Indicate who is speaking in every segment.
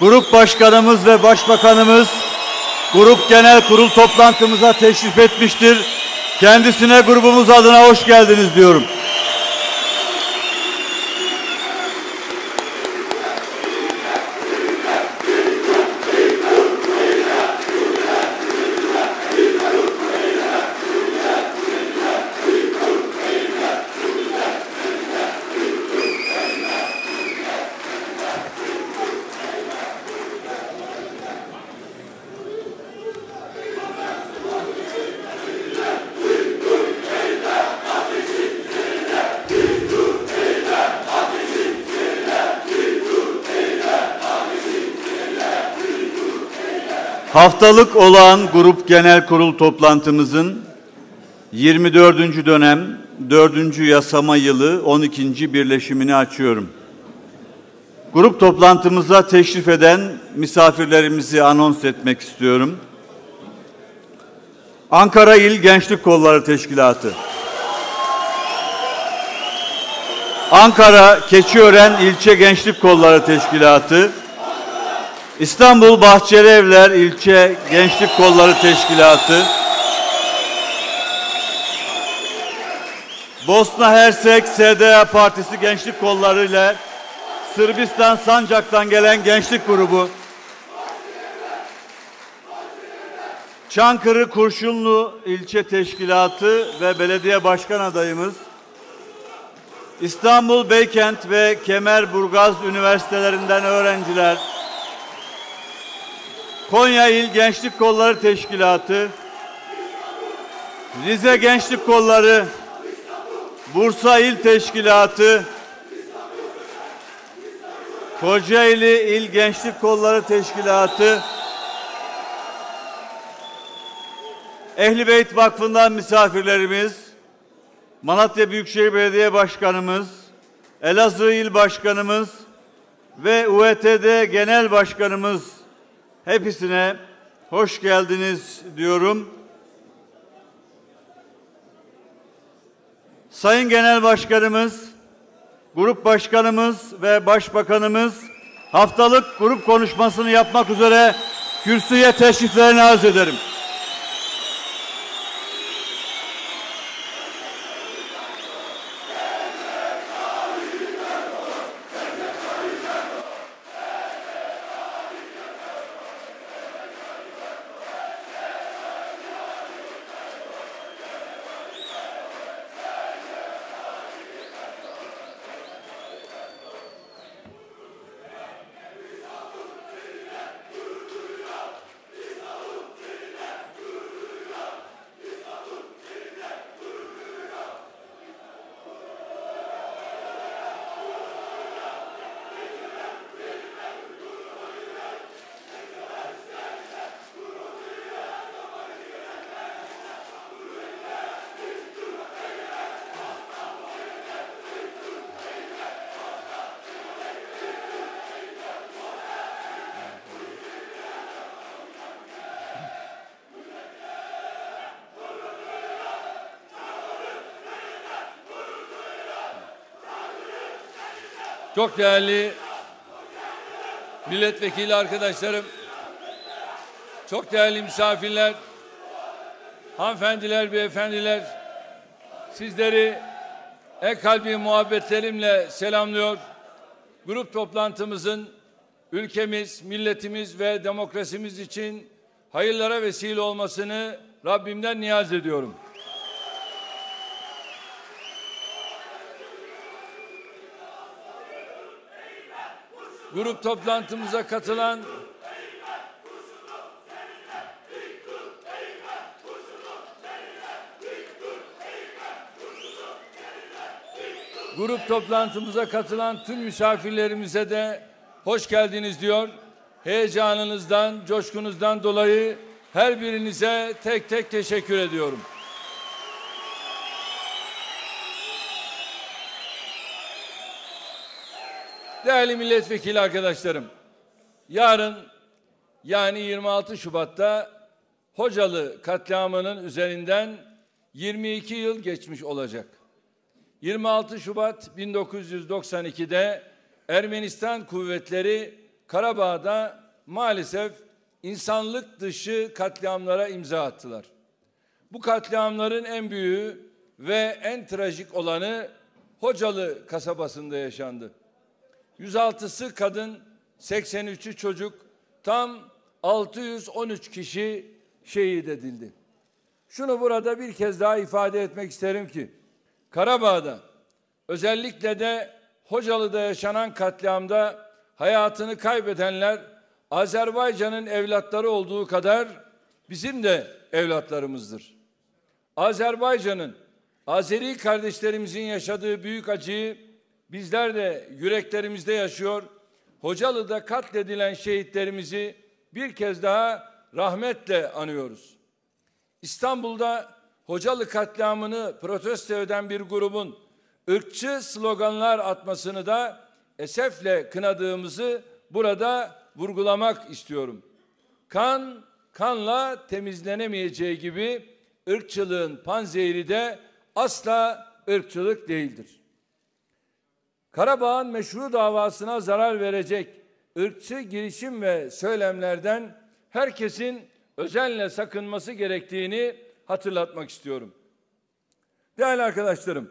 Speaker 1: Grup başkanımız ve başbakanımız grup genel kurul toplantımıza teşrif etmiştir. Kendisine grubumuz adına hoş geldiniz diyorum. Haftalık olağan grup genel kurul toplantımızın 24. dönem 4. yasama yılı 12. birleşimini açıyorum. Grup toplantımıza teşrif eden misafirlerimizi anons etmek istiyorum. Ankara İl Gençlik Kolları Teşkilatı. Ankara Keçiören İlçe Gençlik Kolları Teşkilatı. İstanbul Bahçeli Evler İlçe Gençlik Kolları Teşkilatı, Bosna Hersek SDA Partisi Gençlik Kolları ile Sırbistan Sancak'tan gelen gençlik grubu, Çankırı Kurşunlu İlçe Teşkilatı ve belediye başkan adayımız, İstanbul Beykent ve Kemerburgaz Üniversitelerinden öğrenciler, Konya İl Gençlik Kolları Teşkilatı, Rize Gençlik Kolları, Bursa İl Teşkilatı, Kocaeli İl Gençlik Kolları Teşkilatı, Ehli Beyt Vakfı'ndan misafirlerimiz, Malatya Büyükşehir Belediye Başkanımız, Elazığ İl Başkanımız ve UETD Genel Başkanımız Hepsine hoş geldiniz diyorum. Sayın Genel Başkanımız, Grup Başkanımız ve Başbakanımız haftalık grup konuşmasını yapmak üzere kürsüye teşriflerini arz ederim.
Speaker 2: Çok değerli milletvekili arkadaşlarım, çok değerli misafirler, hanımefendiler, beyefendiler, sizleri el kalbi muhabbetlerimle selamlıyor. Grup toplantımızın ülkemiz, milletimiz ve demokrasimiz için hayırlara vesile olmasını Rabbimden niyaz ediyorum. Grup toplantımıza katılan grup toplantımıza katılan tüm misafirlerimize de hoş geldiniz diyor. Heyecanınızdan, coşkunuzdan dolayı her birinize tek tek teşekkür ediyorum. Değerli milletvekili arkadaşlarım, yarın yani 26 Şubat'ta Hocalı katliamının üzerinden 22 yıl geçmiş olacak. 26 Şubat 1992'de Ermenistan kuvvetleri Karabağ'da maalesef insanlık dışı katliamlara imza attılar. Bu katliamların en büyüğü ve en trajik olanı Hocalı kasabasında yaşandı. 106'sı kadın, 83'ü çocuk, tam 613 kişi şehit edildi. Şunu burada bir kez daha ifade etmek isterim ki Karabağ'da özellikle de Hocalı'da yaşanan katliamda hayatını kaybedenler Azerbaycan'ın evlatları olduğu kadar bizim de evlatlarımızdır. Azerbaycan'ın Azeri kardeşlerimizin yaşadığı büyük acıyı bizler de yüreklerimizde yaşıyor. Hocalı'da katledilen şehitlerimizi bir kez daha rahmetle anıyoruz. İstanbul'da Hocalı katliamını protesto eden bir grubun ırkçı sloganlar atmasını da esefle kınadığımızı burada vurgulamak istiyorum. Kan kanla temizlenemeyeceği gibi ırkçılığın panzehri de asla ırkçılık değildir. Karabağ'ın meşru davasına zarar verecek ırkçı girişim ve söylemlerden herkesin özenle sakınması gerektiğini hatırlatmak istiyorum. Değerli arkadaşlarım,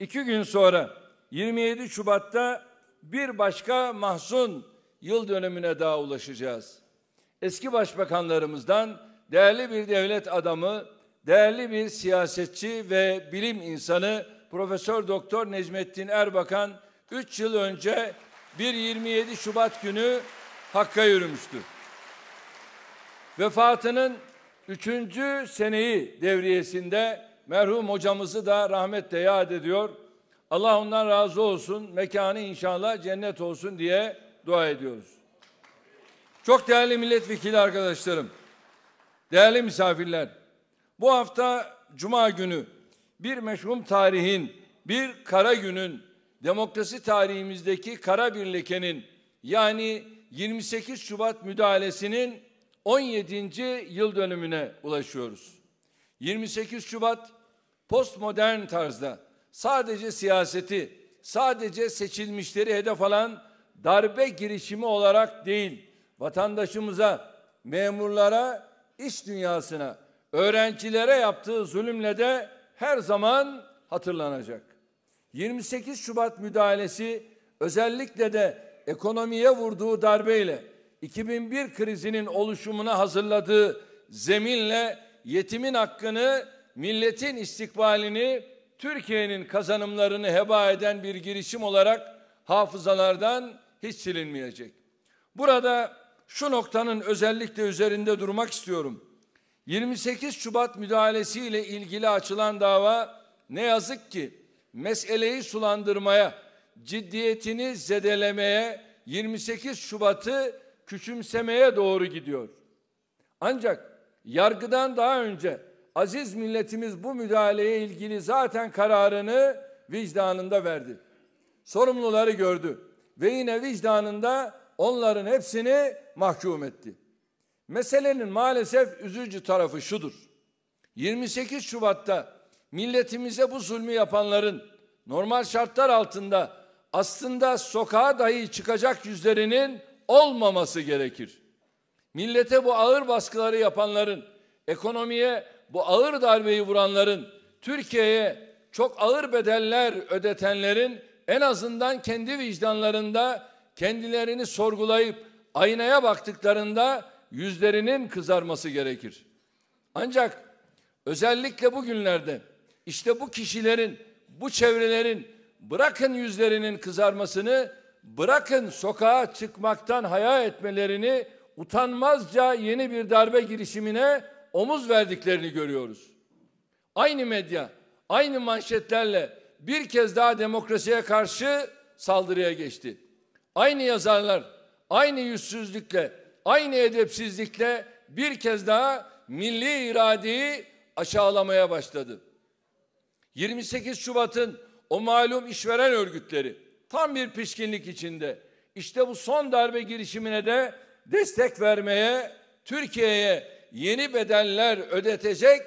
Speaker 2: iki gün sonra 27 Şubat'ta bir başka mahzun yıl dönümüne daha ulaşacağız. Eski başbakanlarımızdan değerli bir devlet adamı, değerli bir siyasetçi ve bilim insanı Profesör Doktor Necmettin Erbakan 3 yıl önce bir 27 Şubat günü Hakk'a yürümüştü. Vefatının üçüncü seneyi devriyesinde merhum hocamızı da rahmetle yad ediyor. Allah ondan razı olsun, mekanı inşallah cennet olsun diye dua ediyoruz. Çok değerli milletvekili arkadaşlarım, değerli misafirler, bu hafta Cuma günü bir meşhum tarihin, bir kara günün, demokrasi tarihimizdeki kara bir lekenin yani 28 Şubat müdahalesinin 17. yıl dönümüne ulaşıyoruz. 28 Şubat postmodern tarzda sadece siyaseti, sadece seçilmişleri hedef alan darbe girişimi olarak değil, vatandaşımıza, memurlara, iş dünyasına, öğrencilere yaptığı zulümle de her zaman hatırlanacak. 28 Şubat müdahalesi özellikle de ekonomiye vurduğu darbeyle 2001 krizinin oluşumuna hazırladığı zeminle yetimin hakkını, milletin istikbalini, Türkiye'nin kazanımlarını heba eden bir girişim olarak hafızalardan hiç silinmeyecek. Burada şu noktanın özellikle üzerinde durmak istiyorum. 28 Şubat müdahalesiyle ilgili açılan dava ne yazık ki meseleyi sulandırmaya, ciddiyetini zedelemeye, 28 Şubat'ı küçümsemeye doğru gidiyor. Ancak yargıdan daha önce aziz milletimiz bu müdahaleye ilgili zaten kararını vicdanında verdi. Sorumluları gördü ve yine vicdanında onların hepsini mahkum etti. Meselenin maalesef üzücü tarafı şudur. 28 Şubat'ta milletimize bu zulmü yapanların normal şartlar altında aslında sokağa dahi çıkacak yüzlerinin olmaması gerekir. Millete bu ağır baskıları yapanların, ekonomiye bu ağır darbeyi vuranların, Türkiye'ye çok ağır bedeller ödetenlerin en azından kendi vicdanlarında kendilerini sorgulayıp aynaya baktıklarında yüzlerinin kızarması gerekir. Ancak özellikle bugünlerde işte bu kişilerin, bu çevrelerin bırakın yüzlerinin kızarmasını, bırakın sokağa çıkmaktan haya etmelerini utanmazca yeni bir darbe girişimine omuz verdiklerini görüyoruz. Aynı medya, aynı manşetlerle bir kez daha demokrasiye karşı saldırıya geçti. Aynı yazarlar, aynı yüzsüzlükle, aynı edepsizlikle bir kez daha milli iradeyi aşağılamaya başladı. 28 Şubat'ın o malum işveren örgütleri tam bir pişkinlik içinde. İşte bu son darbe girişimine de destek vermeye, Türkiye'ye yeni bedeller ödetecek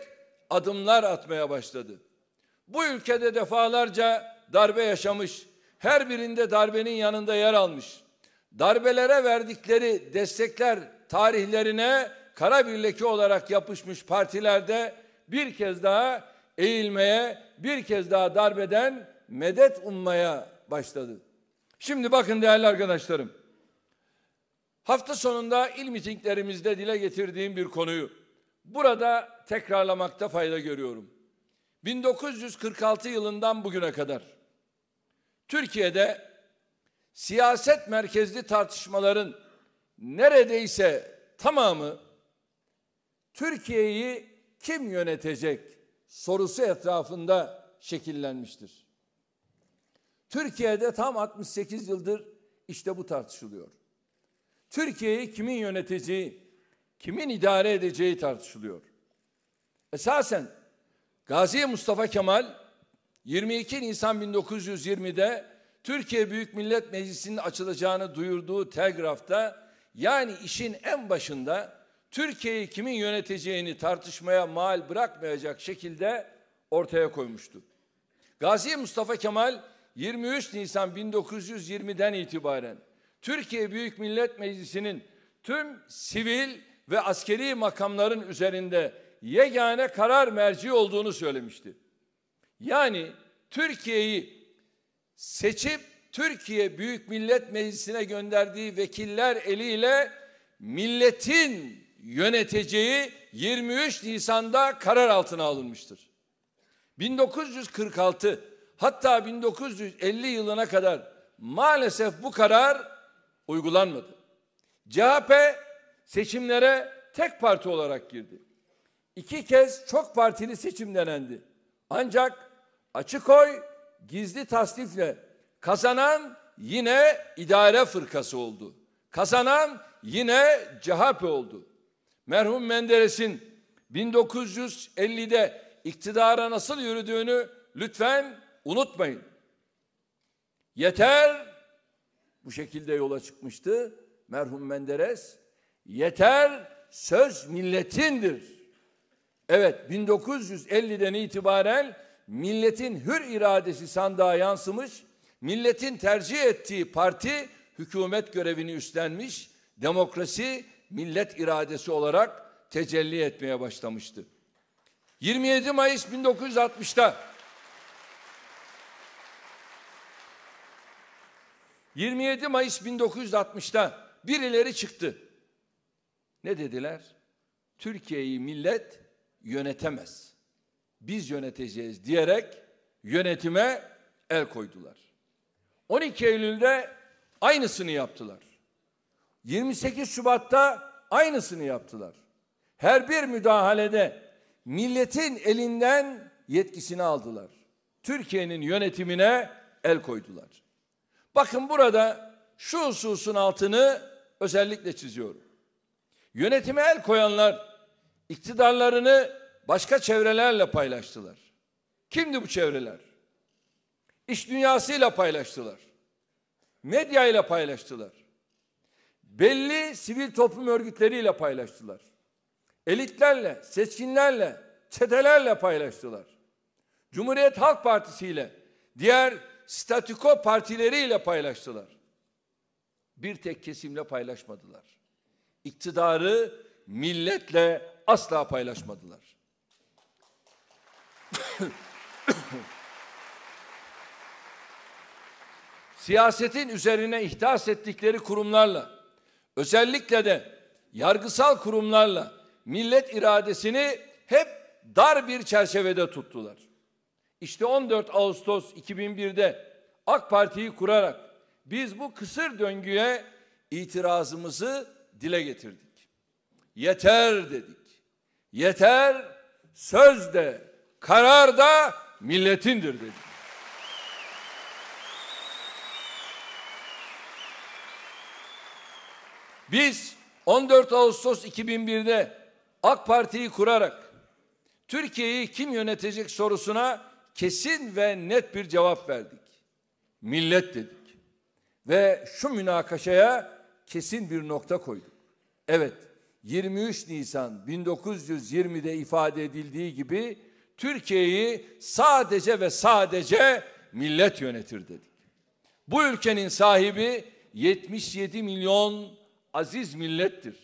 Speaker 2: adımlar atmaya başladı. Bu ülkede defalarca darbe yaşamış, her birinde darbenin yanında yer almış. Darbelere verdikleri destekler tarihlerine kara bir leke olarak yapışmış partilerde bir kez daha eğilmeye, bir kez daha darbeden medet ummaya başladı. Şimdi bakın değerli arkadaşlarım. Hafta sonunda il mitinglerimizde dile getirdiğim bir konuyu burada tekrarlamakta fayda görüyorum. 1946 yılından bugüne kadar Türkiye'de siyaset merkezli tartışmaların neredeyse tamamı Türkiye'yi kim yönetecek sorusu etrafında şekillenmiştir. Türkiye'de tam 68 yıldır işte bu tartışılıyor. Türkiye'yi kimin yöneteceği, kimin idare edeceği tartışılıyor. Esasen Gazi Mustafa Kemal 22 Nisan 1920'de Türkiye Büyük Millet Meclisi'nin açılacağını duyurduğu telgrafta yani işin en başında Türkiye'yi kimin yöneteceğini tartışmaya mal bırakmayacak şekilde ortaya koymuştu. Gazi Mustafa Kemal 23 Nisan 1920'den itibaren Türkiye Büyük Millet Meclisi'nin tüm sivil ve askeri makamların üzerinde yegane karar merci olduğunu söylemişti. Yani Türkiye'yi seçip Türkiye Büyük Millet Meclisi'ne gönderdiği vekiller eliyle milletin yöneteceği 23 Nisan'da karar altına alınmıştır. 1946 hatta 1950 yılına kadar maalesef bu karar uygulanmadı. CHP seçimlere tek parti olarak girdi. İki kez çok partili seçim denendi. Ancak açık oy gizli tasdifle kazanan yine idare fırkası oldu. Kazanan yine CHP oldu. Merhum Menderes'in 1950'de iktidara nasıl yürüdüğünü lütfen unutmayın. Yeter bu şekilde yola çıkmıştı merhum Menderes. Yeter söz milletindir. Evet 1950'den itibaren milletin hür iradesi sandığa yansımış, milletin tercih ettiği parti hükümet görevini üstlenmiş, demokrasi millet iradesi olarak tecelli etmeye başlamıştı. 27 Mayıs 1960'ta 27 Mayıs 1960'ta birileri çıktı. Ne dediler? Türkiye'yi millet yönetemez. Biz yöneteceğiz diyerek yönetime el koydular. 12 Eylül'de aynısını yaptılar. 28 Şubat'ta aynısını yaptılar. Her bir müdahalede milletin elinden yetkisini aldılar. Türkiye'nin yönetimine el koydular. Bakın burada şu hususun altını özellikle çiziyorum. Yönetime el koyanlar iktidarlarını başka çevrelerle paylaştılar. Kimdi bu çevreler? İş dünyasıyla paylaştılar. Medyayla paylaştılar. Belli sivil toplum örgütleriyle paylaştılar. Elitlerle, seçkinlerle, çetelerle paylaştılar. Cumhuriyet Halk Partisi ile diğer statüko partileriyle paylaştılar. Bir tek kesimle paylaşmadılar. İktidarı milletle asla paylaşmadılar. Siyasetin üzerine ihtas ettikleri kurumlarla, özellikle de yargısal kurumlarla millet iradesini hep dar bir çerçevede tuttular. İşte 14 Ağustos 2001'de AK Parti'yi kurarak biz bu kısır döngüye itirazımızı dile getirdik. Yeter dedik. Yeter söz de karar da milletindir dedik. Biz 14 Ağustos 2001'de AK Parti'yi kurarak Türkiye'yi kim yönetecek sorusuna kesin ve net bir cevap verdik. Millet dedik. Ve şu münakaşaya kesin bir nokta koyduk. Evet, 23 Nisan 1920'de ifade edildiği gibi Türkiye'yi sadece ve sadece millet yönetir dedik. Bu ülkenin sahibi 77 milyon aziz millettir.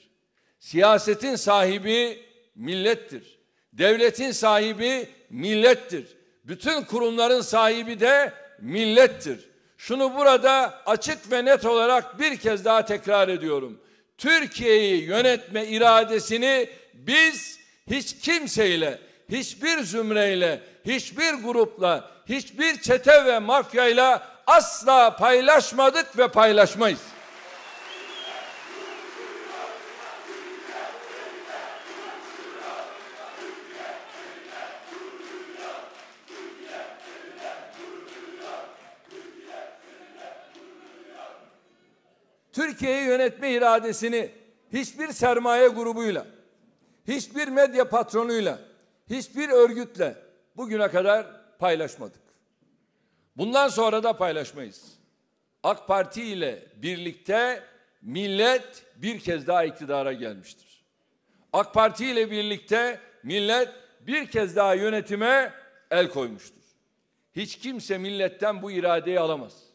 Speaker 2: Siyasetin sahibi millettir. Devletin sahibi millettir. Bütün kurumların sahibi de millettir. Şunu burada açık ve net olarak bir kez daha tekrar ediyorum. Türkiye'yi yönetme iradesini biz hiç kimseyle, hiçbir zümreyle, hiçbir grupla, hiçbir çete ve mafyayla asla paylaşmadık ve paylaşmayız. Türkiye'yi yönetme iradesini hiçbir sermaye grubuyla, hiçbir medya patronuyla, hiçbir örgütle bugüne kadar paylaşmadık. Bundan sonra da paylaşmayız. AK Parti ile birlikte millet bir kez daha iktidara gelmiştir. AK Parti ile birlikte millet bir kez daha yönetime el koymuştur. Hiç kimse milletten bu iradeyi alamaz.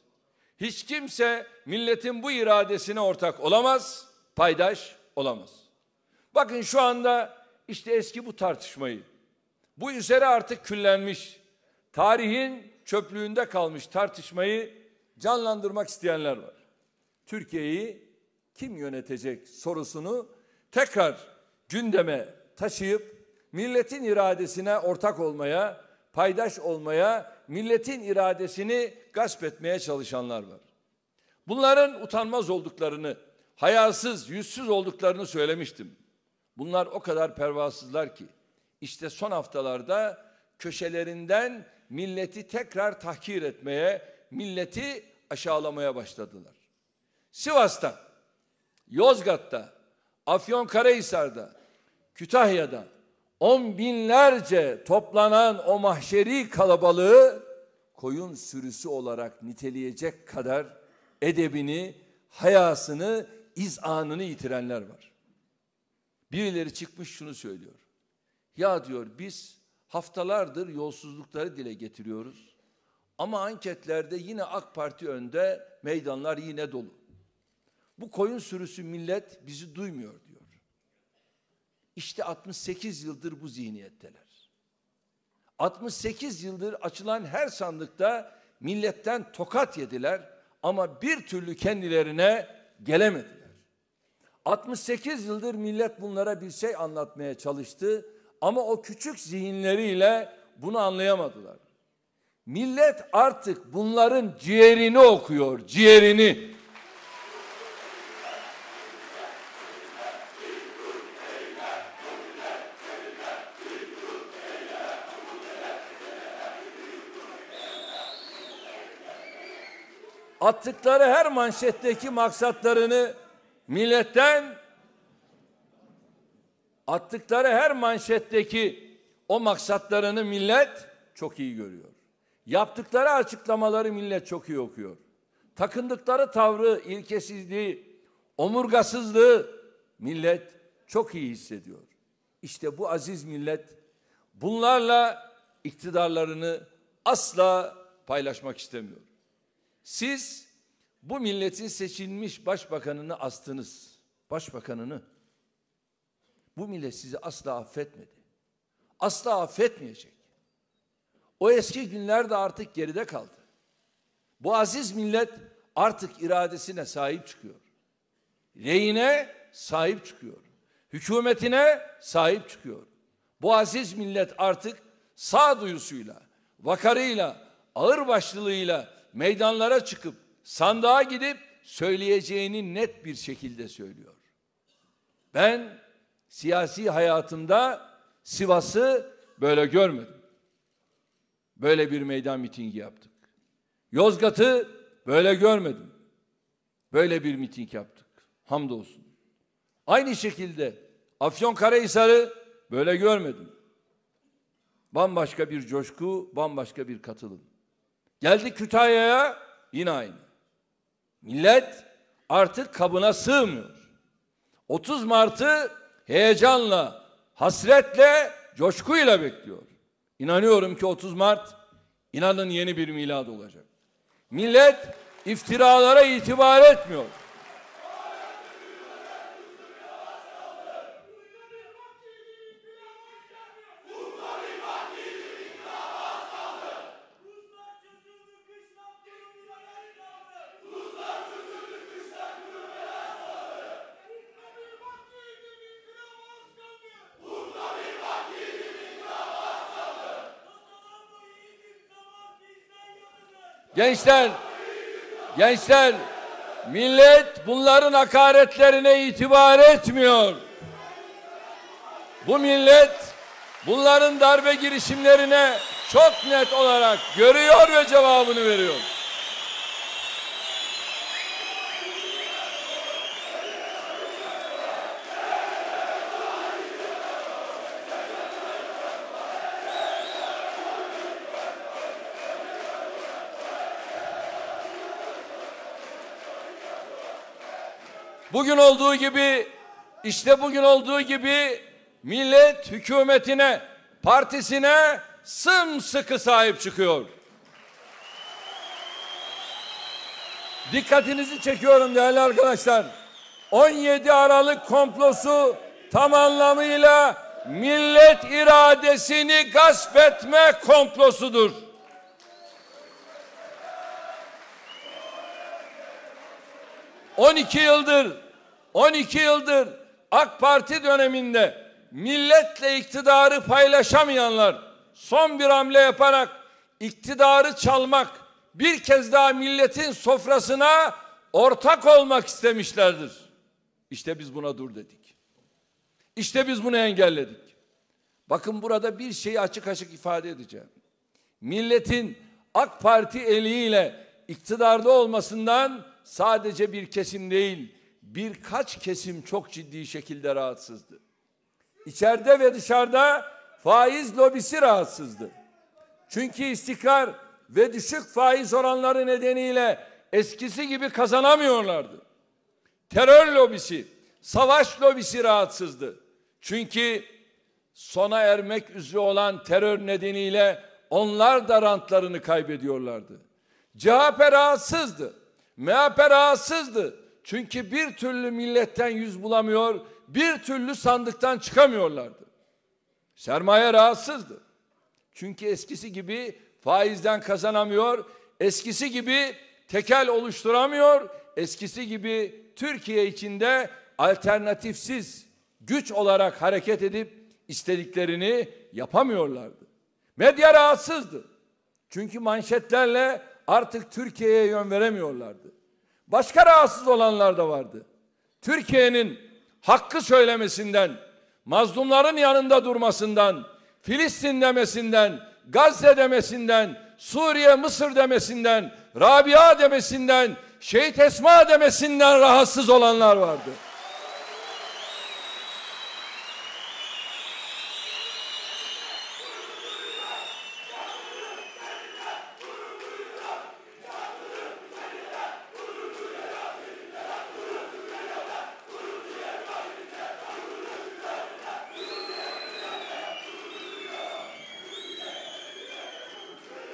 Speaker 2: Hiç kimse milletin bu iradesine ortak olamaz, paydaş olamaz. Bakın şu anda işte eski bu tartışmayı, bu üzere artık küllenmiş, tarihin çöplüğünde kalmış tartışmayı canlandırmak isteyenler var. Türkiye'yi kim yönetecek sorusunu tekrar gündeme taşıyıp milletin iradesine ortak olmaya, paydaş olmaya, milletin iradesini gasp etmeye çalışanlar var. Bunların utanmaz olduklarını, hayasız, yüzsüz olduklarını söylemiştim. Bunlar o kadar pervasızlar ki işte son haftalarda köşelerinden milleti tekrar tahkir etmeye, milleti aşağılamaya başladılar. Sivas'ta, Yozgat'ta, Afyonkarahisar'da, Kütahya'da on binlerce toplanan o mahşeri kalabalığı koyun sürüsü olarak niteleyecek kadar edebini, hayasını, izanını yitirenler var. Birileri çıkmış şunu söylüyor. Ya diyor biz haftalardır yolsuzlukları dile getiriyoruz. Ama anketlerde yine AK Parti önde, meydanlar yine dolu. Bu koyun sürüsü millet bizi duymuyor diyor. İşte 68 yıldır bu zihniyetteler. 68 yıldır açılan her sandıkta milletten tokat yediler ama bir türlü kendilerine gelemediler. 68 yıldır millet bunlara bir şey anlatmaya çalıştı ama o küçük zihinleriyle bunu anlayamadılar. Millet artık bunların ciğerini okuyor, ciğerini. Attıkları her manşetteki maksatlarını milletten attıkları her manşetteki o maksatlarını millet çok iyi görüyor. Yaptıkları açıklamaları millet çok iyi okuyor. Takındıkları tavrı, ilkesizliği, omurgasızlığı millet çok iyi hissediyor. İşte bu aziz millet bunlarla iktidarlarını asla paylaşmak istemiyor. Siz bu milletin seçilmiş başbakanını astınız. Başbakanını. Bu millet sizi asla affetmedi. Asla affetmeyecek. O eski günler de artık geride kaldı. Bu aziz millet artık iradesine sahip çıkıyor. Reyine sahip çıkıyor. Hükümetine sahip çıkıyor. Bu aziz millet artık sağduyusuyla, vakarıyla, ağırbaşlılığıyla meydanlara çıkıp sandığa gidip söyleyeceğini net bir şekilde söylüyor. Ben siyasi hayatımda Sivas'ı böyle görmedim. Böyle bir meydan mitingi yaptık. Yozgat'ı böyle görmedim. Böyle bir miting yaptık. Hamdolsun. Aynı şekilde Afyonkarahisar'ı böyle görmedim. Bambaşka bir coşku, bambaşka bir katılım. Geldik Kütahya'ya yine aynı. Millet artık kabına sığmıyor. 30 Mart'ı heyecanla, hasretle, coşkuyla bekliyor. İnanıyorum ki 30 Mart inanın yeni bir milad olacak. Millet iftiralara itibar etmiyor. Gençler, gençler, millet bunların hakaretlerine itibar etmiyor. Bu millet bunların darbe girişimlerine çok net olarak görüyor ve cevabını veriyor. Bugün olduğu gibi işte bugün olduğu gibi millet hükümetine, partisine sımsıkı sahip çıkıyor. Dikkatinizi çekiyorum değerli arkadaşlar. 17 Aralık komplosu tam anlamıyla millet iradesini gasp etme komplosudur. ...12 yıldır 12 yıldır AK Parti döneminde milletle iktidarı paylaşamayanlar son bir hamle yaparak iktidarı çalmak, bir kez daha milletin sofrasına ortak olmak istemişlerdir. İşte biz buna dur dedik. İşte biz bunu engelledik. Bakın burada bir şeyi açık açık ifade edeceğim. Milletin AK Parti eliyle iktidarda olmasından sadece bir kesim değil, birkaç kesim çok ciddi şekilde rahatsızdı. İçeride ve dışarıda faiz lobisi rahatsızdı. Çünkü istikrar ve düşük faiz oranları nedeniyle eskisi gibi kazanamıyorlardı. Terör lobisi, savaş lobisi rahatsızdı. Çünkü sona ermek üzere olan terör nedeniyle onlar da rantlarını kaybediyorlardı. CHP rahatsızdı. MHP rahatsızdı. Çünkü bir türlü milletten yüz bulamıyor, bir türlü sandıktan çıkamıyorlardı. Sermaye rahatsızdı. Çünkü eskisi gibi faizden kazanamıyor, eskisi gibi tekel oluşturamıyor, eskisi gibi Türkiye içinde alternatifsiz güç olarak hareket edip istediklerini yapamıyorlardı. Medya rahatsızdı. Çünkü manşetlerle artık Türkiye'ye yön veremiyorlardı. Başka rahatsız olanlar da vardı. Türkiye'nin hakkı söylemesinden, mazlumların yanında durmasından, Filistin demesinden, Gazze demesinden, Suriye, Mısır demesinden, Rabia demesinden, Şehit Esma demesinden rahatsız olanlar vardı.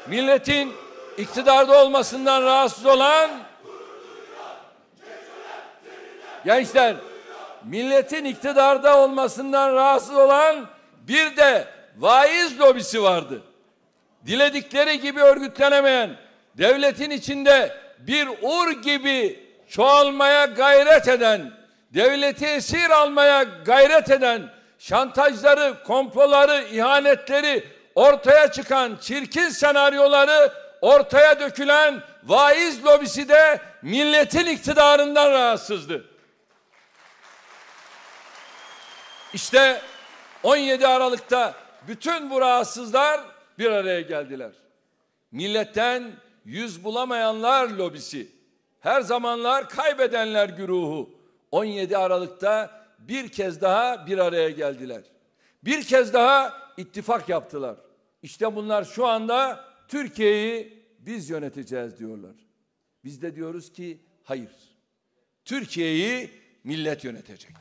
Speaker 2: Milletin iktidarda olmasından rahatsız olan gençler milletin iktidarda olmasından rahatsız olan bir de vaiz lobisi vardı. Diledikleri gibi örgütlenemeyen devletin içinde bir ur gibi çoğalmaya gayret eden, devleti esir almaya gayret eden, şantajları, komploları, ihanetleri ortaya çıkan çirkin senaryoları ortaya dökülen vaiz lobisi de milletin iktidarından rahatsızdı. İşte 17 Aralık'ta bütün bu rahatsızlar bir araya geldiler. Milletten yüz bulamayanlar lobisi, her zamanlar kaybedenler güruhu 17 Aralık'ta bir kez daha bir araya geldiler. Bir kez daha ittifak yaptılar. İşte bunlar şu anda Türkiye'yi biz yöneteceğiz diyorlar. Biz de diyoruz ki hayır. Türkiye'yi millet yönetecek.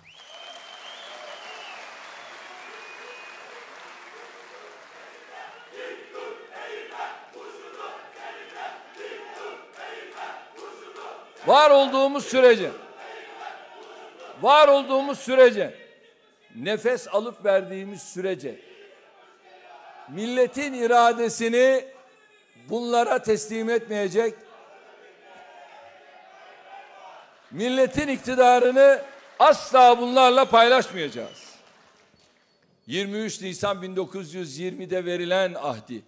Speaker 2: var olduğumuz sürece var olduğumuz sürece nefes alıp verdiğimiz sürece milletin iradesini bunlara teslim etmeyecek milletin iktidarını asla bunlarla paylaşmayacağız. 23 Nisan 1920'de verilen ahdi,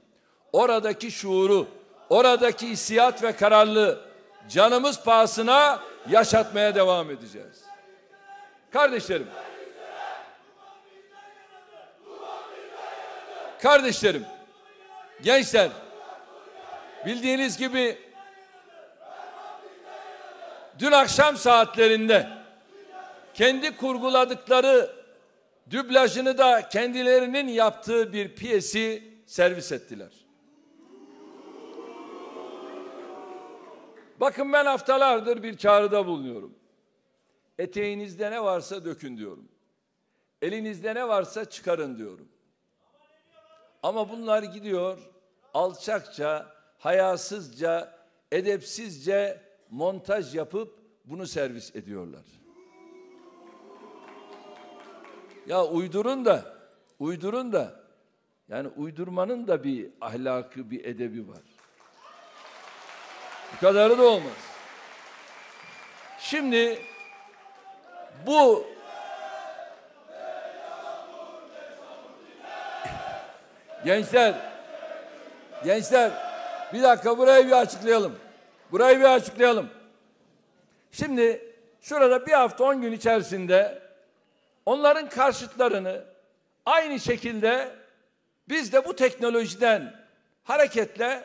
Speaker 2: oradaki şuuru, oradaki hissiyat ve kararlılığı canımız pahasına yaşatmaya devam edeceğiz. Kardeşlerim, kardeşlerim, gençler, bildiğiniz gibi dün akşam saatlerinde kendi kurguladıkları dublajını da kendilerinin yaptığı bir piyesi servis ettiler. Bakın ben haftalardır bir çağrıda bulunuyorum. Eteğinizde ne varsa dökün diyorum. Elinizde ne varsa çıkarın diyorum. Ama bunlar gidiyor alçakça, hayasızca, edepsizce montaj yapıp bunu servis ediyorlar. Ya uydurun da, uydurun da, yani uydurmanın da bir ahlakı, bir edebi var. Bu kadarı da olmaz. Şimdi bu gençler gençler bir dakika burayı bir açıklayalım. Burayı bir açıklayalım. Şimdi şurada bir hafta on gün içerisinde onların karşıtlarını aynı şekilde biz de bu teknolojiden hareketle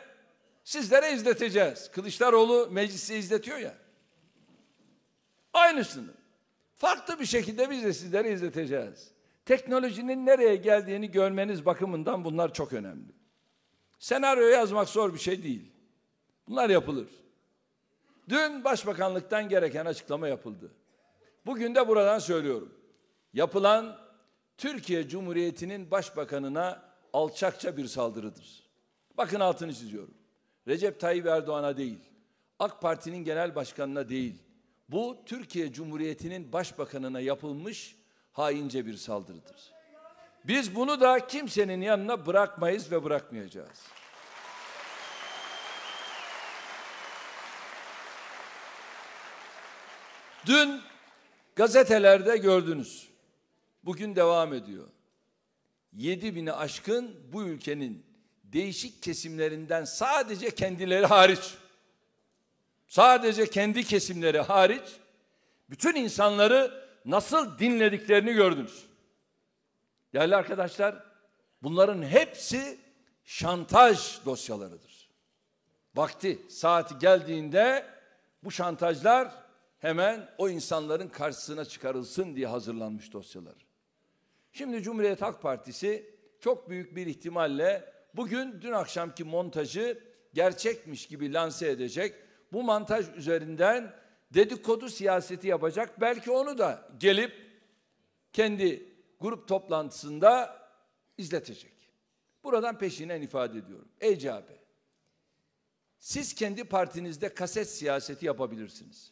Speaker 2: sizlere izleteceğiz. Kılıçdaroğlu meclisi izletiyor ya. Aynısını. Farklı bir şekilde biz de sizlere izleteceğiz. Teknolojinin nereye geldiğini görmeniz bakımından bunlar çok önemli. Senaryo yazmak zor bir şey değil. Bunlar yapılır. Dün Başbakanlıktan gereken açıklama yapıldı. Bugün de buradan söylüyorum. Yapılan Türkiye Cumhuriyeti'nin başbakanına alçakça bir saldırıdır. Bakın altını çiziyorum. Recep Tayyip Erdoğan'a değil, AK Parti'nin genel başkanına değil, bu Türkiye Cumhuriyeti'nin başbakanına yapılmış haince bir saldırıdır. Biz bunu da kimsenin yanına bırakmayız ve bırakmayacağız. Dün gazetelerde gördünüz. Bugün devam ediyor. 7 bini aşkın bu ülkenin değişik kesimlerinden sadece kendileri hariç sadece kendi kesimleri hariç bütün insanları nasıl dinlediklerini gördünüz. Değerli arkadaşlar, bunların hepsi şantaj dosyalarıdır. Vakti, saati geldiğinde bu şantajlar hemen o insanların karşısına çıkarılsın diye hazırlanmış dosyalar. Şimdi Cumhuriyet Halk Partisi çok büyük bir ihtimalle bugün dün akşamki montajı gerçekmiş gibi lanse edecek. Bu montaj üzerinden dedikodu siyaseti yapacak. Belki onu da gelip kendi grup toplantısında izletecek. Buradan peşinen ifade ediyorum. Ey CHP, siz kendi partinizde kaset siyaseti yapabilirsiniz.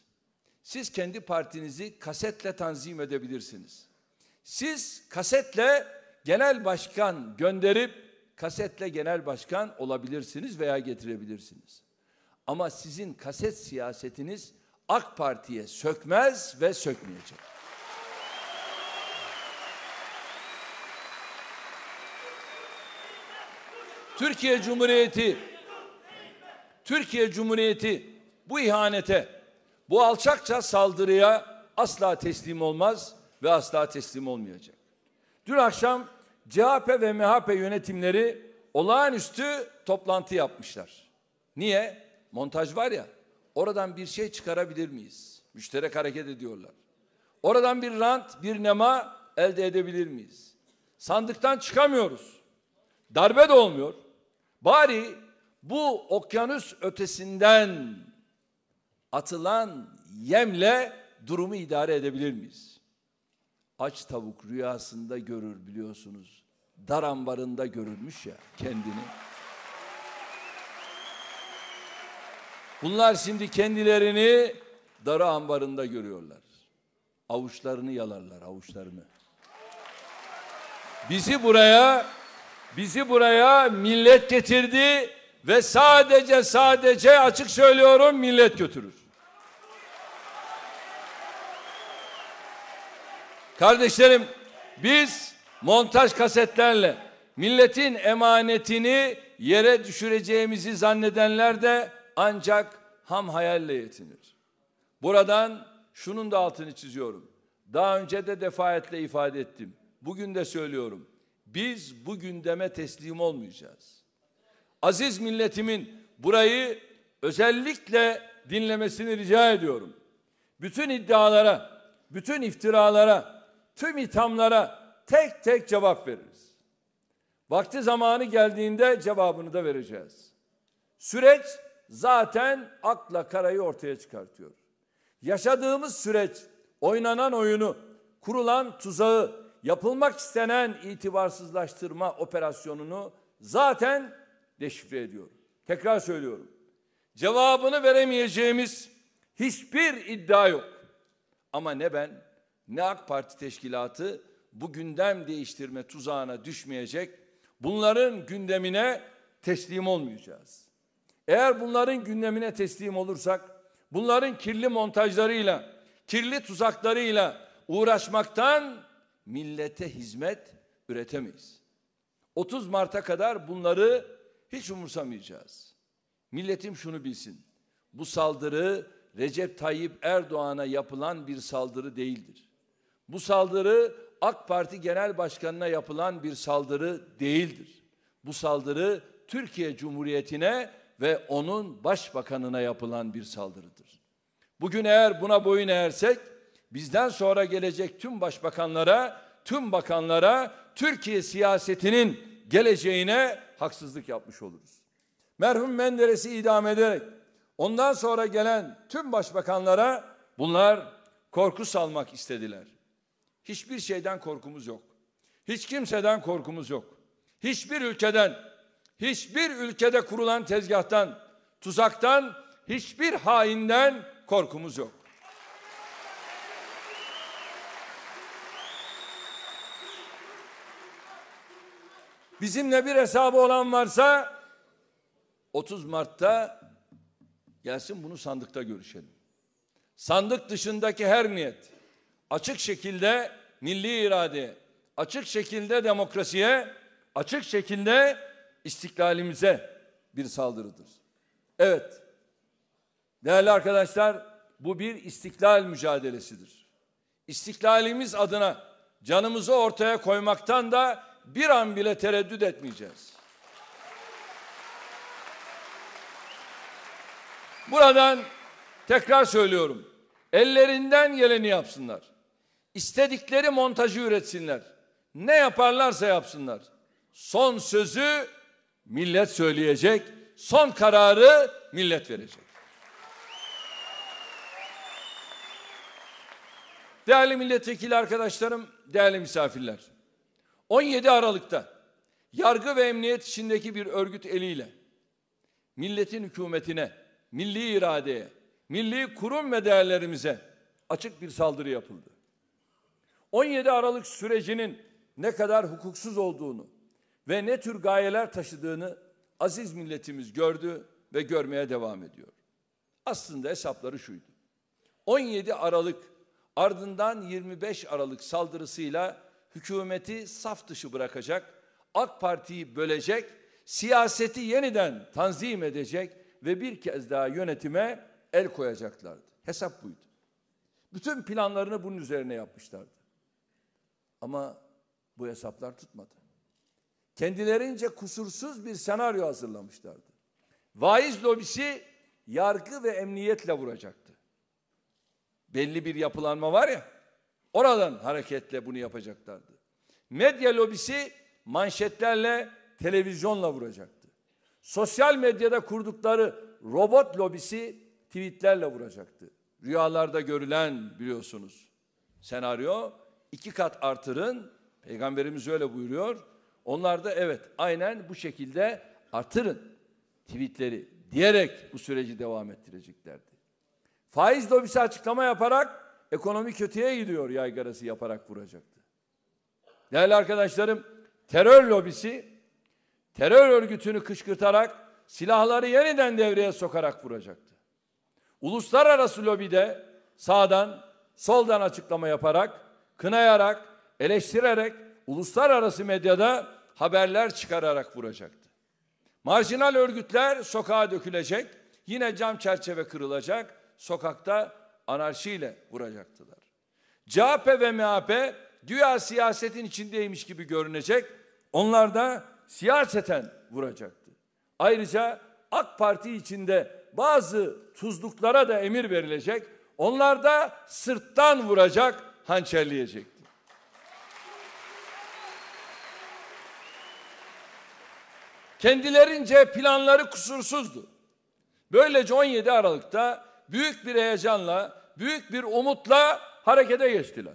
Speaker 2: Siz kendi partinizi kasetle tanzim edebilirsiniz. Siz kasetle genel başkan gönderip kasetle genel başkan olabilirsiniz veya getirebilirsiniz. Ama sizin kaset siyasetiniz AK Parti'ye sökmez ve sökmeyecek. Türkiye Cumhuriyeti Türkiye Cumhuriyeti bu ihanete, bu alçakça saldırıya asla teslim olmaz ve asla teslim olmayacak. Dün akşam CHP ve MHP yönetimleri olağanüstü toplantı yapmışlar. Niye? Montaj var ya. Oradan bir şey çıkarabilir miyiz? Müşterek hareket ediyorlar. Oradan bir rant, bir nema elde edebilir miyiz? Sandıktan çıkamıyoruz. Darbe de olmuyor. Bari bu okyanus ötesinden atılan yemle durumu idare edebilir miyiz? Aç tavuk rüyasında görür biliyorsunuz. Dar ambarında görürmüş ya kendini. Bunlar şimdi kendilerini darı ambarında görüyorlar. Avuçlarını yalarlar, avuçlarını. Bizi buraya bizi buraya millet getirdi ve sadece sadece açık söylüyorum millet götürür. Kardeşlerim biz montaj kasetlerle milletin emanetini yere düşüreceğimizi zannedenler de ancak ham hayalle yetinir. Buradan şunun da altını çiziyorum. Daha önce de defaatle ifade ettim. Bugün de söylüyorum. Biz bu gündeme teslim olmayacağız. Aziz milletimin burayı özellikle dinlemesini rica ediyorum. Bütün iddialara, bütün iftiralara, tüm ithamlara tek tek cevap veririz. Vakti zamanı geldiğinde cevabını da vereceğiz. Süreç zaten akla karayı ortaya çıkartıyor. Yaşadığımız süreç oynanan oyunu, kurulan tuzağı, yapılmak istenen itibarsızlaştırma operasyonunu zaten deşifre ediyor. Tekrar söylüyorum. Cevabını veremeyeceğimiz hiçbir iddia yok. Ama ne ben ne AK Parti teşkilatı bu gündem değiştirme tuzağına düşmeyecek. Bunların gündemine teslim olmayacağız. Eğer bunların gündemine teslim olursak bunların kirli montajlarıyla, kirli tuzaklarıyla uğraşmaktan millete hizmet üretemeyiz. 30 Mart'a kadar bunları hiç umursamayacağız. Milletim şunu bilsin. Bu saldırı Recep Tayyip Erdoğan'a yapılan bir saldırı değildir. Bu saldırı AK Parti Genel Başkanı'na yapılan bir saldırı değildir. Bu saldırı Türkiye Cumhuriyeti'ne ve onun başbakanına yapılan bir saldırıdır. Bugün eğer buna boyun eğersek bizden sonra gelecek tüm başbakanlara, tüm bakanlara Türkiye siyasetinin geleceğine haksızlık yapmış oluruz. Merhum Menderes'i idam ederek ondan sonra gelen tüm başbakanlara bunlar korku salmak istediler. Hiçbir şeyden korkumuz yok. Hiç kimseden korkumuz yok. Hiçbir ülkeden, hiçbir ülkede kurulan tezgahtan, tuzaktan, hiçbir hainden korkumuz yok. Bizimle bir hesabı olan varsa 30 Mart'ta gelsin bunu sandıkta görüşelim. Sandık dışındaki her niyet açık şekilde milli iradeye, açık şekilde demokrasiye, açık şekilde istiklalimize bir saldırıdır. Evet. Değerli arkadaşlar, bu bir istiklal mücadelesidir. İstiklalimiz adına canımızı ortaya koymaktan da bir an bile tereddüt etmeyeceğiz. Buradan tekrar söylüyorum. Ellerinden geleni yapsınlar. İstedikleri montajı üretsinler. Ne yaparlarsa yapsınlar. Son sözü millet söyleyecek. Son kararı millet verecek. Değerli milletvekili arkadaşlarım, değerli misafirler. 17 Aralık'ta yargı ve emniyet içindeki bir örgüt eliyle milletin hükümetine, milli iradeye, milli kurum ve değerlerimize açık bir saldırı yapıldı. 17 Aralık sürecinin ne kadar hukuksuz olduğunu ve ne tür gayeler taşıdığını aziz milletimiz gördü ve görmeye devam ediyor. Aslında hesapları şuydu. 17 Aralık ardından 25 Aralık saldırısıyla hükümeti saf dışı bırakacak, AK Parti'yi bölecek, siyaseti yeniden tanzim edecek ve bir kez daha yönetime el koyacaklardı. Hesap buydu. Bütün planlarını bunun üzerine yapmışlardı. Ama bu hesaplar tutmadı. Kendilerince kusursuz bir senaryo hazırlamışlardı. Vaiz lobisi yargı ve emniyetle vuracaktı. Belli bir yapılanma var ya, oradan hareketle bunu yapacaklardı. Medya lobisi manşetlerle, televizyonla vuracaktı. Sosyal medyada kurdukları robot lobisi tweetlerle vuracaktı. Rüyalarda görülen biliyorsunuz senaryo iki kat artırın. Peygamberimiz öyle buyuruyor. Onlar da evet aynen bu şekilde artırın tweetleri diyerek bu süreci devam ettireceklerdi. Faiz lobisi açıklama yaparak ekonomi kötüye gidiyor yaygarası yaparak vuracaktı. Değerli arkadaşlarım, terör lobisi terör örgütünü kışkırtarak silahları yeniden devreye sokarak vuracaktı. Uluslararası lobide sağdan, soldan açıklama yaparak, kınayarak, eleştirerek uluslararası medyada haberler çıkararak vuracaktı. Marjinal örgütler sokağa dökülecek, yine cam çerçeve kırılacak, sokakta anarşiyle vuracaktılar. CHP ve MHP güya siyasetin içindeymiş gibi görünecek, onlar da siyaseten vuracaktı. Ayrıca AK Parti içinde bazı tuzluklara da emir verilecek, onlar da sırttan vuracak, hançerleyecekti. Kendilerince planları kusursuzdu. Böylece 17 Aralık'ta büyük bir heyecanla, büyük bir umutla harekete geçtiler.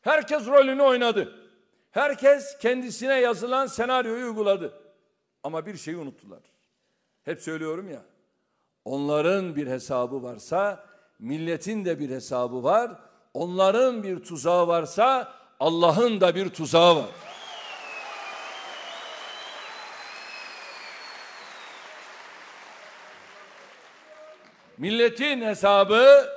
Speaker 2: Herkes rolünü oynadı. Herkes kendisine yazılan senaryoyu uyguladı. Ama bir şeyi unuttular. Hep söylüyorum ya. Onların bir hesabı varsa milletin de bir hesabı var. Onların bir tuzağı varsa Allah'ın da bir tuzağı var. Milletin hesabı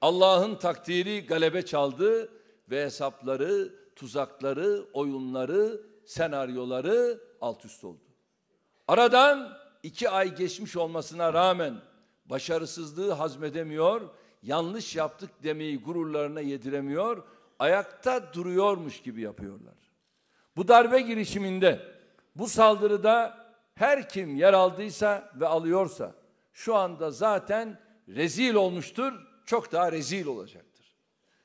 Speaker 2: Allah'ın takdiri galebe çaldı ve hesapları, tuzakları, oyunları, senaryoları alt üst oldu. Aradan iki ay geçmiş olmasına rağmen başarısızlığı hazmedemiyor, yanlış yaptık demeyi gururlarına yediremiyor, ayakta duruyormuş gibi yapıyorlar. Bu darbe girişiminde, bu saldırıda her kim yer aldıysa ve alıyorsa şu anda zaten rezil olmuştur, çok daha rezil olacaktır.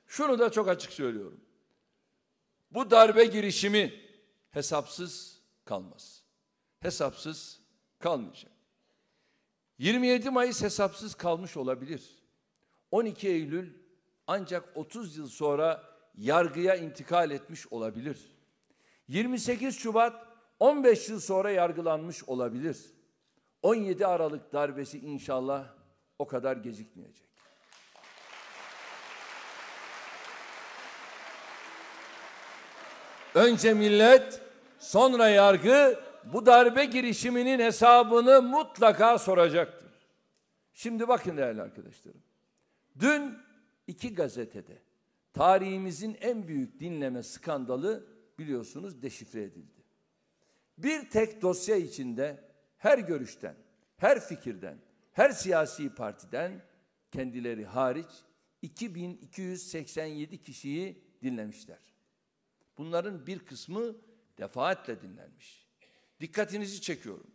Speaker 2: Şunu da çok açık söylüyorum. Bu darbe girişimi hesapsız kalmaz. Hesapsız kalmayacak. 27 Mayıs hesapsız kalmış olabilir. 12 Eylül ancak 30 yıl sonra yargıya intikal etmiş olabilir. 28 Şubat 15 yıl sonra yargılanmış olabilir. 17 Aralık darbesi inşallah o kadar gecikmeyecek. Önce millet, sonra yargı bu darbe girişiminin hesabını mutlaka soracaktır. Şimdi bakın değerli arkadaşlarım. Dün iki gazetede tarihimizin en büyük dinleme skandalı biliyorsunuz deşifre edildi. Bir tek dosya içinde her görüşten, her fikirden, her siyasi partiden kendileri hariç 2287 kişiyi dinlemişler. Bunların bir kısmı defaatle dinlenmiş. Dikkatinizi çekiyorum.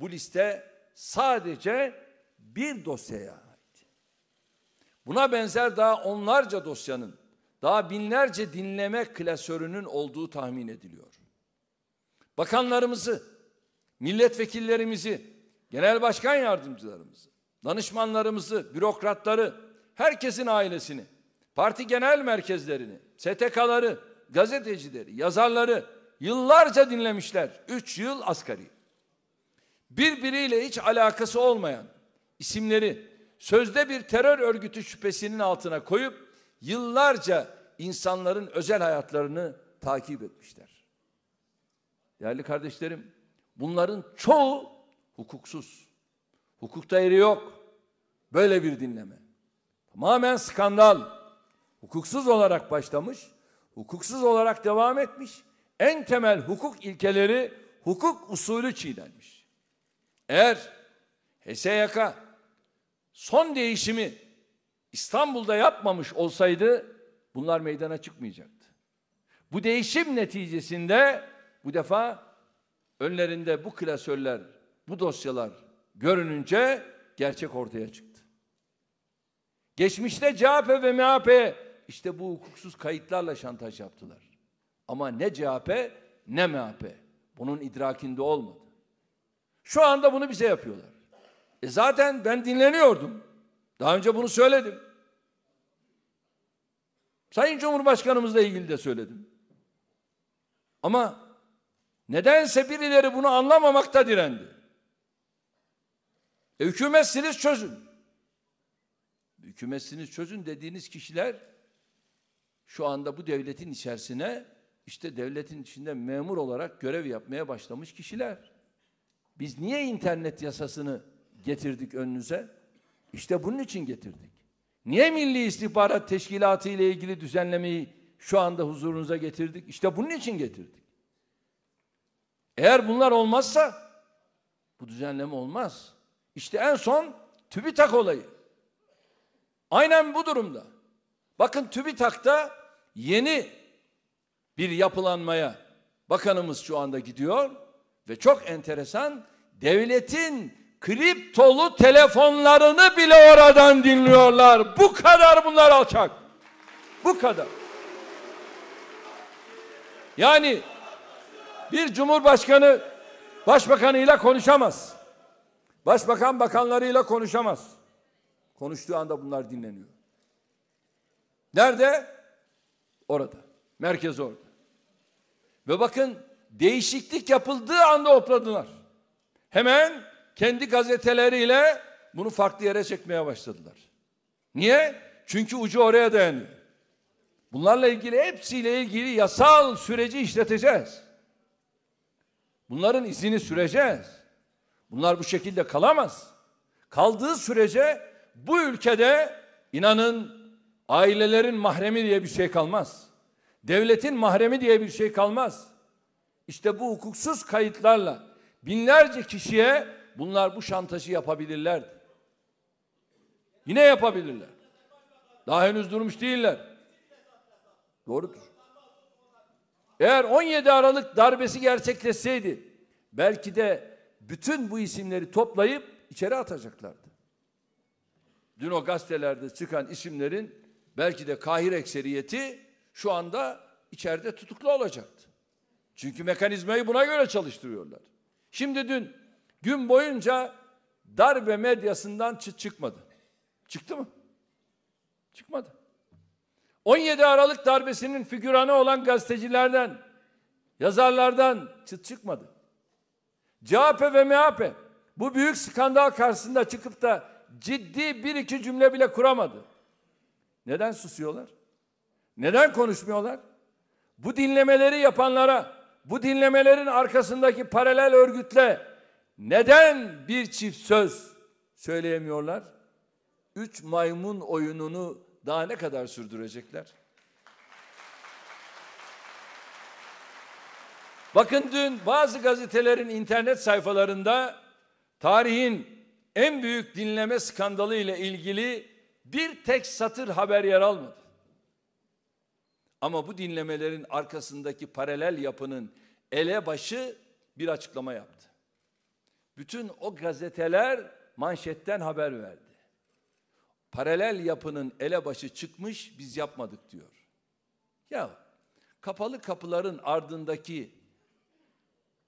Speaker 2: Bu liste sadece bir dosyaya ait. Buna benzer daha onlarca dosyanın, daha binlerce dinleme klasörünün olduğu tahmin ediliyor. Bakanlarımızı, milletvekillerimizi, genel başkan yardımcılarımızı, danışmanlarımızı, bürokratları, herkesin ailesini, parti genel merkezlerini, STK'ları, gazetecileri, yazarları yıllarca dinlemişler. Üç yıl asgari. Birbiriyle hiç alakası olmayan isimleri sözde bir terör örgütü şüphesinin altına koyup yıllarca insanların özel hayatlarını takip etmişler. Değerli kardeşlerim, bunların çoğu hukuksuz. Hukukta yeri yok. Böyle bir dinleme. Tamamen skandal. Hukuksuz olarak başlamış, hukuksuz olarak devam etmiş. En temel hukuk ilkeleri, hukuk usulü çiğnenmiş. Eğer HSYK son değişimi İstanbul'da yapmamış olsaydı bunlar meydana çıkmayacaktı. Bu değişim neticesinde bu defa önlerinde bu klasörler, bu dosyalar görününce gerçek ortaya çıktı. Geçmişte CHP ve MHP işte bu hukuksuz kayıtlarla şantaj yaptılar. Ama ne CHP ne MHP bunun idrakinde olmadı. Şu anda bunu bize yapıyorlar. E zaten ben dinleniyordum. Daha önce bunu söyledim. Sayın Cumhurbaşkanımızla ilgili de söyledim. Ama nedense birileri bunu anlamamakta direndi. E, hükümetsiniz çözün. hükümetsiniz çözün dediğiniz kişiler şu anda bu devletin içerisine işte devletin içinde memur olarak görev yapmaya başlamış kişiler. Biz niye internet yasasını getirdik önünüze? İşte bunun için getirdik. Niye Milli İstihbarat Teşkilatı ile ilgili düzenlemeyi şu anda huzurunuza getirdik? İşte bunun için getirdik. Eğer bunlar olmazsa bu düzenleme olmaz. İşte en son TÜBİTAK olayı. Aynen bu durumda. Bakın TÜBİTAK'ta yeni bir yapılanmaya bakanımız şu anda gidiyor ve çok enteresan devletin kriptolu telefonlarını bile oradan dinliyorlar. Bu kadar bunlar alçak. Bu kadar. Yani bir cumhurbaşkanı başbakanıyla konuşamaz. Başbakan bakanlarıyla konuşamaz. Konuştuğu anda bunlar dinleniyor. Nerede? Orada. Merkez orada. Ve bakın değişiklik yapıldığı anda hopladılar. Hemen kendi gazeteleriyle bunu farklı yere çekmeye başladılar. Niye? Çünkü ucu oraya dayanıyor. Bunlarla ilgili hepsiyle ilgili yasal süreci işleteceğiz. Bunların izini süreceğiz. Bunlar bu şekilde kalamaz. Kaldığı sürece bu ülkede inanın ailelerin mahremi diye bir şey kalmaz. Devletin mahremi diye bir şey kalmaz. İşte bu hukuksuz kayıtlarla binlerce kişiye bunlar bu şantajı yapabilirler. Yine yapabilirler. Daha henüz durmuş değiller. Doğrudur. Eğer 17 Aralık darbesi gerçekleşseydi belki de bütün bu isimleri toplayıp içeri atacaklardı. Dün o gazetelerde çıkan isimlerin belki de kahir ekseriyeti şu anda içeride tutuklu olacaktı. Çünkü mekanizmayı buna göre çalıştırıyorlar. Şimdi dün gün boyunca darbe medyasından çıt çıkmadı. Çıktı mı? Çıkmadı. 17 Aralık darbesinin figüranı olan gazetecilerden, yazarlardan çıt çıkmadı. CHP ve MHP bu büyük skandal karşısında çıkıp da ciddi bir iki cümle bile kuramadı. Neden susuyorlar? Neden konuşmuyorlar? Bu dinlemeleri yapanlara, bu dinlemelerin arkasındaki paralel örgütle neden bir çift söz söyleyemiyorlar? Üç maymun oyununu daha ne kadar sürdürecekler? Bakın dün bazı gazetelerin internet sayfalarında tarihin en büyük dinleme skandalı ile ilgili bir tek satır haber yer almadı. Ama bu dinlemelerin arkasındaki paralel yapının elebaşı bir açıklama yaptı. Bütün o gazeteler manşetten haber verdi. Paralel yapının elebaşı çıkmış biz yapmadık diyor. Ya kapalı kapıların ardındaki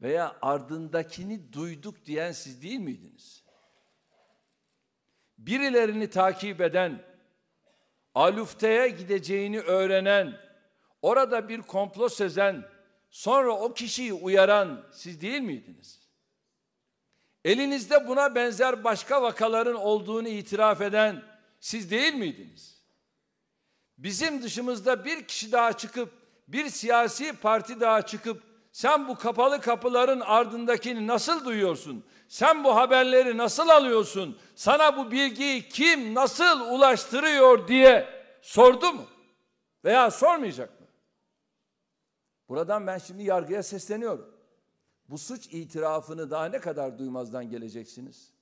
Speaker 2: veya ardındakini duyduk diyen siz değil miydiniz? Birilerini takip eden, Alufte'ye gideceğini öğrenen, orada bir komplo sezen, sonra o kişiyi uyaran siz değil miydiniz? Elinizde buna benzer başka vakaların olduğunu itiraf eden siz değil miydiniz? Bizim dışımızda bir kişi daha çıkıp, bir siyasi parti daha çıkıp, sen bu kapalı kapıların ardındakini nasıl duyuyorsun? Sen bu haberleri nasıl alıyorsun? Sana bu bilgiyi kim nasıl ulaştırıyor diye sordu mu? Veya sormayacak mı? Buradan ben şimdi yargıya sesleniyorum. Bu suç itirafını daha ne kadar duymazdan geleceksiniz?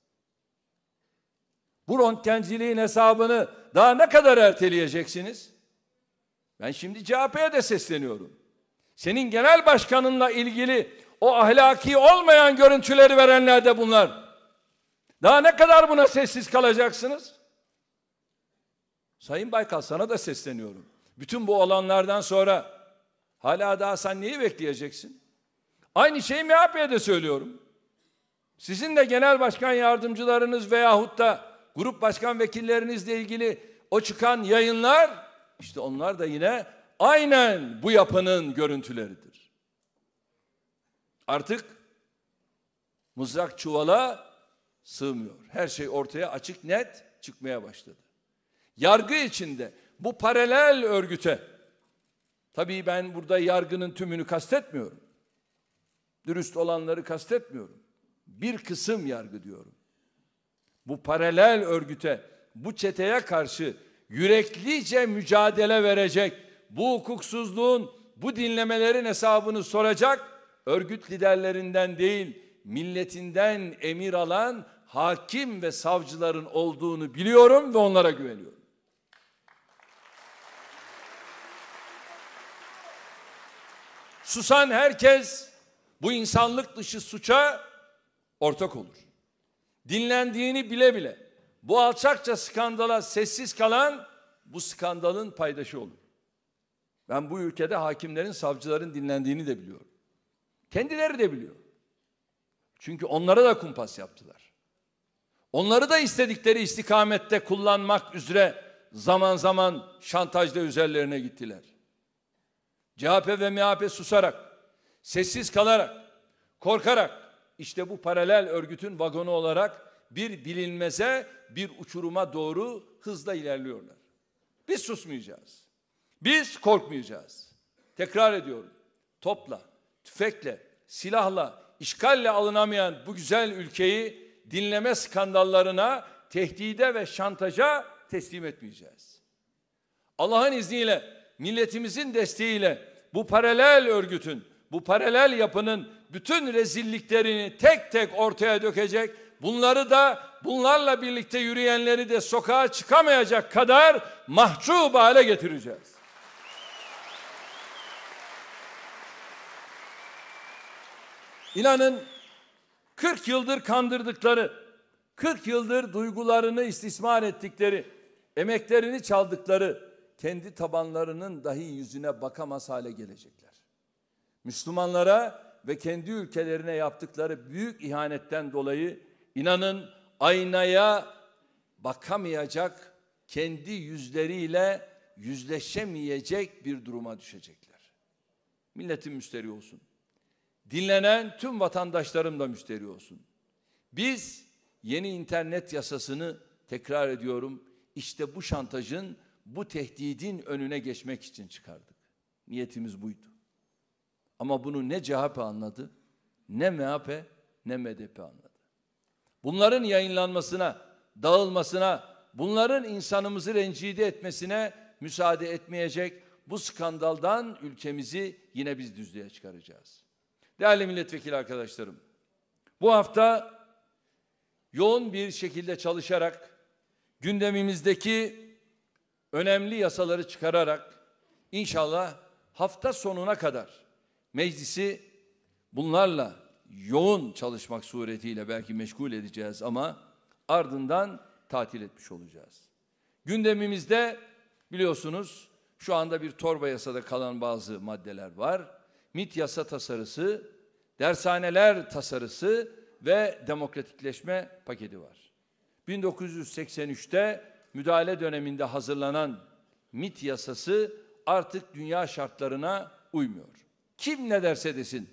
Speaker 2: Bu röntgenciliğin hesabını daha ne kadar erteleyeceksiniz? Ben şimdi CHP'ye de sesleniyorum. Senin genel başkanınla ilgili o ahlaki olmayan görüntüleri verenler de bunlar. Daha ne kadar buna sessiz kalacaksınız? Sayın Baykal sana da sesleniyorum. Bütün bu olanlardan sonra hala daha sen neyi bekleyeceksin? Aynı şeyi MHP'ye de söylüyorum. Sizin de genel başkan yardımcılarınız veyahut da grup başkan vekillerinizle ilgili o çıkan yayınlar işte onlar da yine aynen bu yapının görüntüleridir. Artık mızrak çuvala sığmıyor. Her şey ortaya açık net çıkmaya başladı. yargı içinde bu paralel örgüte tabii ben burada yargının tümünü kastetmiyorum. Dürüst olanları kastetmiyorum. Bir kısım yargı diyorum. Bu paralel örgüte, bu çeteye karşı yüreklice mücadele verecek, bu hukuksuzluğun, bu dinlemelerin hesabını soracak örgüt liderlerinden değil, milletinden emir alan hakim ve savcıların olduğunu biliyorum ve onlara güveniyorum. Susan herkes bu insanlık dışı suça ortak olur. Dinlendiğini bile bile bu alçakça skandala sessiz kalan bu skandalın paydaşı olur. Ben bu ülkede hakimlerin, savcıların dinlendiğini de biliyorum. Kendileri de biliyor. Çünkü onlara da kumpas yaptılar. Onları da istedikleri istikamette kullanmak üzere zaman zaman şantajda üzerlerine gittiler. CHP ve MHP susarak, sessiz kalarak, korkarak işte bu paralel örgütün vagonu olarak bir bilinmeze, bir uçuruma doğru hızla ilerliyorlar. Biz susmayacağız. Biz korkmayacağız. Tekrar ediyorum. Topla, tüfekle, silahla, işgalle alınamayan bu güzel ülkeyi dinleme skandallarına, tehdide ve şantaja teslim etmeyeceğiz. Allah'ın izniyle, milletimizin desteğiyle bu paralel örgütün, bu paralel yapının bütün rezilliklerini tek tek ortaya dökecek, bunları da bunlarla birlikte yürüyenleri de sokağa çıkamayacak kadar mahcup hale getireceğiz. İnanın 40 yıldır kandırdıkları, 40 yıldır duygularını istismar ettikleri, emeklerini çaldıkları, kendi tabanlarının dahi yüzüne bakamaz hale gelecekler. Müslümanlara ve kendi ülkelerine yaptıkları büyük ihanetten dolayı inanın aynaya bakamayacak, kendi yüzleriyle yüzleşemeyecek bir duruma düşecekler. Milletin müsteri olsun. Dinlenen tüm vatandaşlarım da müşteri olsun. Biz yeni internet yasasını tekrar ediyorum. İşte bu şantajın, bu tehdidin önüne geçmek için çıkardık. Niyetimiz buydu. Ama bunu ne CHP anladı, ne MHP, ne MDP anladı. Bunların yayınlanmasına, dağılmasına, bunların insanımızı rencide etmesine müsaade etmeyecek bu skandaldan ülkemizi yine biz düzlüğe çıkaracağız. Değerli milletvekili arkadaşlarım, bu hafta yoğun bir şekilde çalışarak gündemimizdeki önemli yasaları çıkararak inşallah hafta sonuna kadar meclisi bunlarla yoğun çalışmak suretiyle belki meşgul edeceğiz ama ardından tatil etmiş olacağız. Gündemimizde biliyorsunuz şu anda bir torba yasada kalan bazı maddeler var. MIT yasa tasarısı, dershaneler tasarısı ve demokratikleşme paketi var. 1983'te müdahale döneminde hazırlanan MIT yasası artık dünya şartlarına uymuyor. Kim ne derse desin.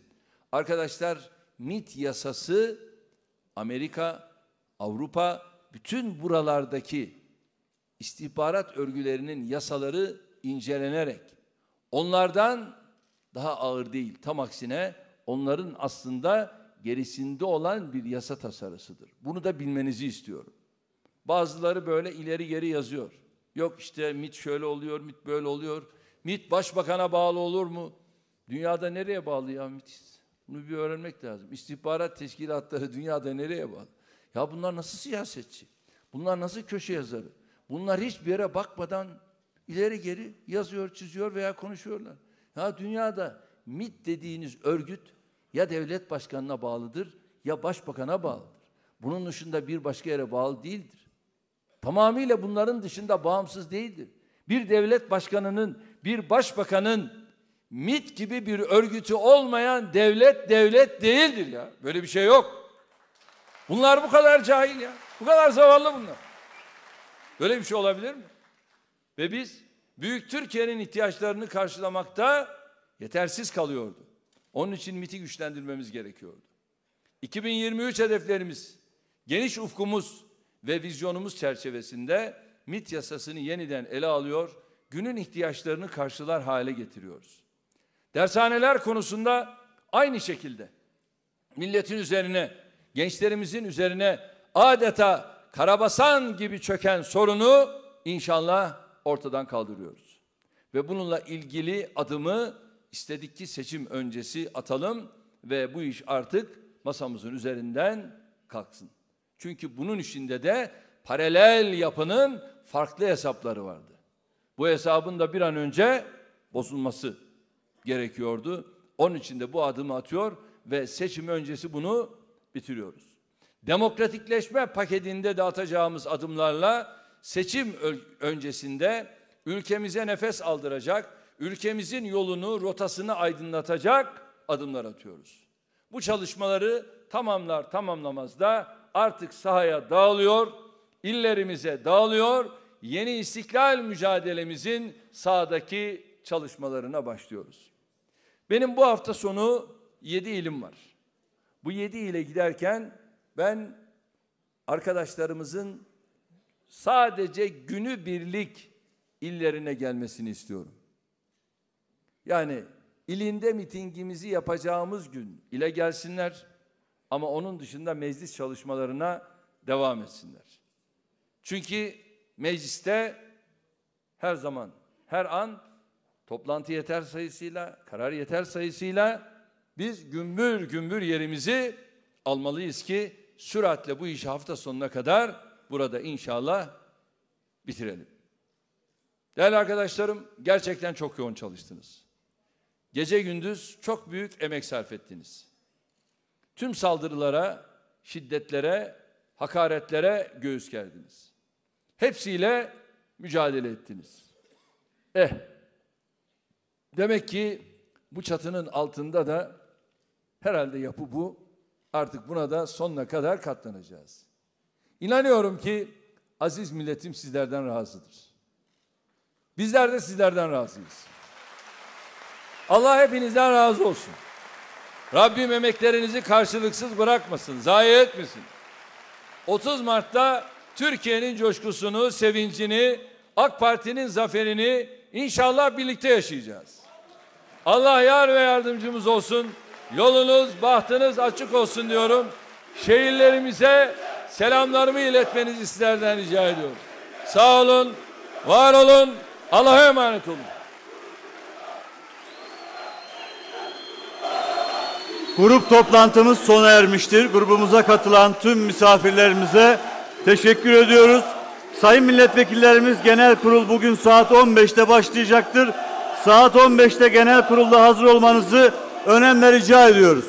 Speaker 2: Arkadaşlar MIT yasası Amerika, Avrupa, bütün buralardaki istihbarat örgülerinin yasaları incelenerek onlardan daha ağır değil. Tam aksine onların aslında gerisinde olan bir yasa tasarısıdır. Bunu da bilmenizi istiyorum. Bazıları böyle ileri geri yazıyor. Yok işte MIT şöyle oluyor, MIT böyle oluyor. MIT başbakana bağlı olur mu? Dünyada nereye bağlı ya MIT? Bunu bir öğrenmek lazım. İstihbarat teşkilatları dünyada nereye bağlı? Ya bunlar nasıl siyasetçi? Bunlar nasıl köşe yazarı? Bunlar hiçbir yere bakmadan ileri geri yazıyor, çiziyor veya konuşuyorlar. Ya dünyada MIT dediğiniz örgüt ya devlet başkanına bağlıdır ya başbakana bağlıdır. Bunun dışında bir başka yere bağlı değildir. Tamamıyla bunların dışında bağımsız değildir. Bir devlet başkanının, bir başbakanın MIT gibi bir örgütü olmayan devlet devlet değildir ya. Böyle bir şey yok. Bunlar bu kadar cahil ya. Bu kadar zavallı bunlar. Böyle bir şey olabilir mi? Ve biz büyük Türkiye'nin ihtiyaçlarını karşılamakta yetersiz kalıyordu. Onun için MIT'i güçlendirmemiz gerekiyordu. 2023 hedeflerimiz, geniş ufkumuz ve vizyonumuz çerçevesinde MIT yasasını yeniden ele alıyor, günün ihtiyaçlarını karşılar hale getiriyoruz. Dershaneler konusunda aynı şekilde milletin üzerine, gençlerimizin üzerine adeta karabasan gibi çöken sorunu inşallah ortadan kaldırıyoruz. Ve bununla ilgili adımı istedik ki seçim öncesi atalım ve bu iş artık masamızın üzerinden kalksın. Çünkü bunun içinde de paralel yapının farklı hesapları vardı. Bu hesabın da bir an önce bozulması gerekiyordu. Onun için de bu adımı atıyor ve seçim öncesi bunu bitiriyoruz. Demokratikleşme paketinde de atacağımız adımlarla seçim öncesinde ülkemize nefes aldıracak, ülkemizin yolunu, rotasını aydınlatacak adımlar atıyoruz. Bu çalışmaları tamamlar tamamlamaz da artık sahaya dağılıyor, illerimize dağılıyor, yeni istiklal mücadelemizin sahadaki çalışmalarına başlıyoruz. Benim bu hafta sonu yedi ilim var. Bu yedi ile giderken ben arkadaşlarımızın sadece günü birlik illerine gelmesini istiyorum. Yani ilinde mitingimizi yapacağımız gün ile gelsinler ama onun dışında meclis çalışmalarına devam etsinler. Çünkü mecliste her zaman, her an toplantı yeter sayısıyla, karar yeter sayısıyla biz gümbür gümbür yerimizi almalıyız ki süratle bu işi hafta sonuna kadar burada inşallah bitirelim. Değerli arkadaşlarım gerçekten çok yoğun çalıştınız. Gece gündüz çok büyük emek sarf ettiniz. Tüm saldırılara, şiddetlere, hakaretlere göğüs gerdiniz. Hepsiyle mücadele ettiniz. Eh, demek ki bu çatının altında da herhalde yapı bu. Artık buna da sonuna kadar katlanacağız. İnanıyorum ki aziz milletim sizlerden razıdır. Bizler de sizlerden razıyız. Allah hepinizden razı olsun. Rabbim emeklerinizi karşılıksız bırakmasın, zayi etmesin. 30 Mart'ta Türkiye'nin coşkusunu, sevincini, AK Parti'nin zaferini inşallah birlikte yaşayacağız. Allah yar ve yardımcımız olsun. Yolunuz, bahtınız açık olsun diyorum. Şehirlerimize selamlarımı iletmenizi sizlerden rica ediyorum. Sağ olun, var olun, Allah'a emanet olun.
Speaker 1: Grup toplantımız sona ermiştir. Grubumuza katılan tüm misafirlerimize teşekkür ediyoruz. Sayın milletvekillerimiz genel kurul bugün saat 15'te başlayacaktır. Saat 15'te genel kurulda hazır olmanızı önemli rica ediyoruz.